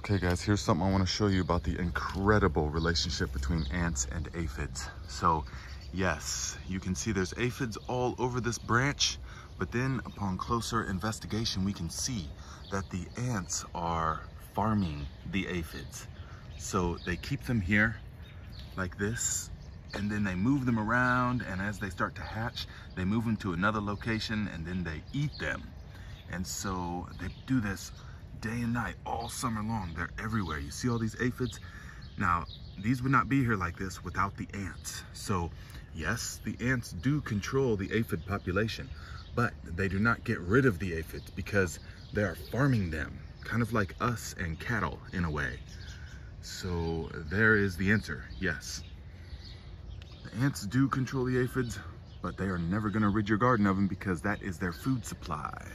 Okay guys, here's something I wanna show you about the incredible relationship between ants and aphids. So yes, you can see there's aphids all over this branch, but then upon closer investigation, we can see that the ants are farming the aphids. So they keep them here like this, and then they move them around, and as they start to hatch, they move them to another location, and then they eat them. And so they do this day and night, all summer long. They're everywhere. You see all these aphids? Now, these would not be here like this without the ants. So yes, the ants do control the aphid population, but they do not get rid of the aphids because they are farming them, kind of like us and cattle in a way. So there is the answer, yes. The ants do control the aphids, but they are never gonna rid your garden of them because that is their food supply.